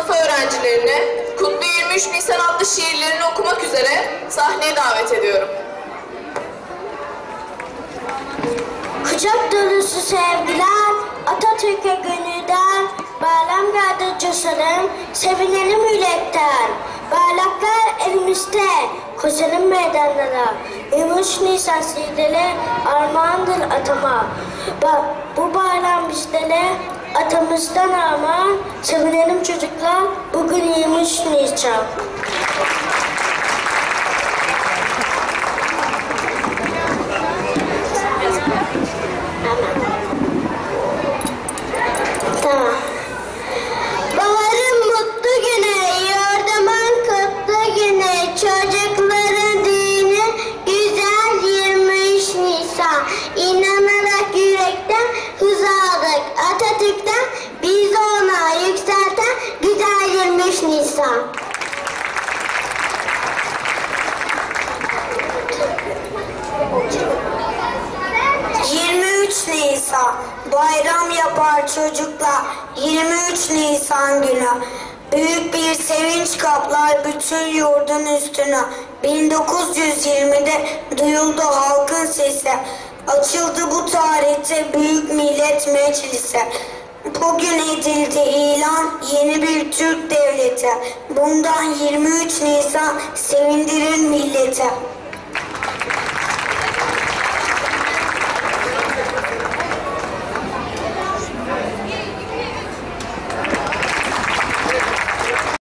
sınıfı öğrencilerini Kutlu 23 Nisan adlı şiirlerini okumak üzere sahneye davet ediyorum. Kucak dolusu sevgiler, Atatürk'e gönülden, Bayram geldi coşalım, sevinelim yürekten. Bayraklar elimizde, koşalım meydanlara. 23 Nisan şiirleri armağandır atama. Bak bu bayram bizlere atamızdan armağan, sevinelim çocuklar, bugün 23 Nisan. Çocukların dini güzel 23 Nisan. Aldık Atatürk'ten, biz ona yükselten güzel 23 Nisan. Nisan. Bayram yapar çocuklar. 23 Nisan günü. Büyük bir sevinç kaplar bütün yurdun üstüne. 1920'de duyuldu halkın sesi açıldı bu tarihte büyük millet meclisi Bugün edildi ilan yeni bir Türk devleti. Bundan 23 Nisan sevindirir milleti.